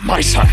My son.